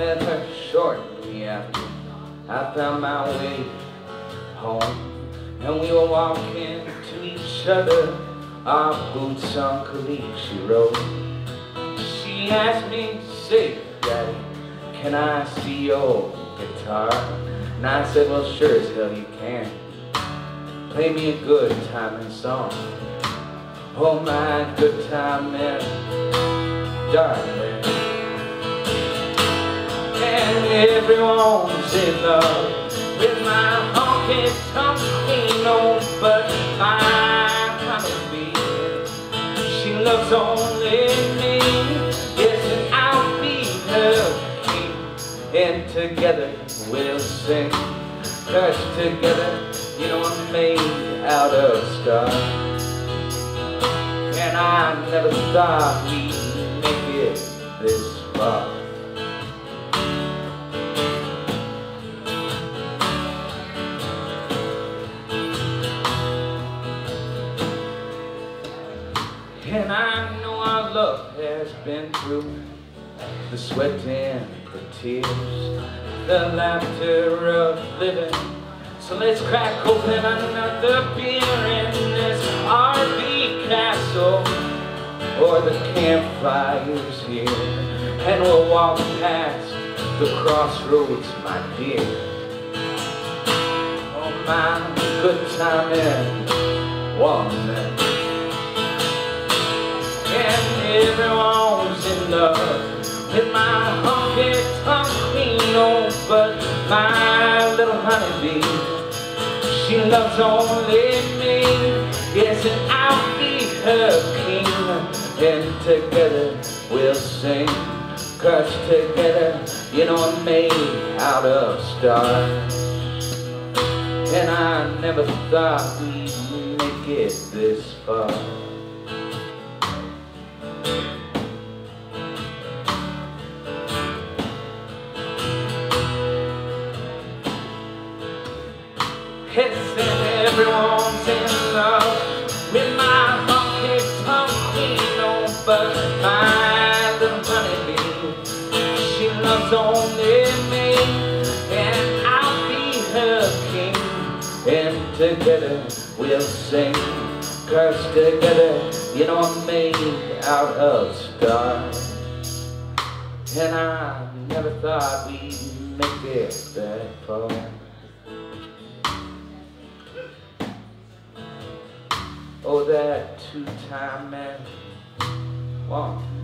met her shortly after I found my way home. And we were walking to each other, our boots on Caliche Road. She asked me, say, Daddy, can I see your guitar? And I said, well, sure as hell you can. Play me a good timing song. Oh, my good timing, darling. Everyone's in love with my honky tonk queen, oh, but my honeybee, she loves only me. Yes, and I'll be her king, and together we'll sing. Cause together, you know, I'm made out of stars. And I never thought we'd And I know our love has been through the sweat and the tears, the laughter of living. So let's crack open another beer in this RV castle or the campfires here. And we'll walk past the crossroads, my dear. Oh, my good time and woman. And everyone's in love with my honky tonk queen, oh, but my little honeybee, she loves only me. Yes, and I'll be her king, and together we'll sing. Cause together, you know, I'm made out of stars. And I never thought we'd make it this far. Everyone's in love. With my but she loves only me, and I'll be her king, and together we'll sing, together, you know, I'm made out of stars, and I never thought we'd make it that far. Oh, that two-time man, one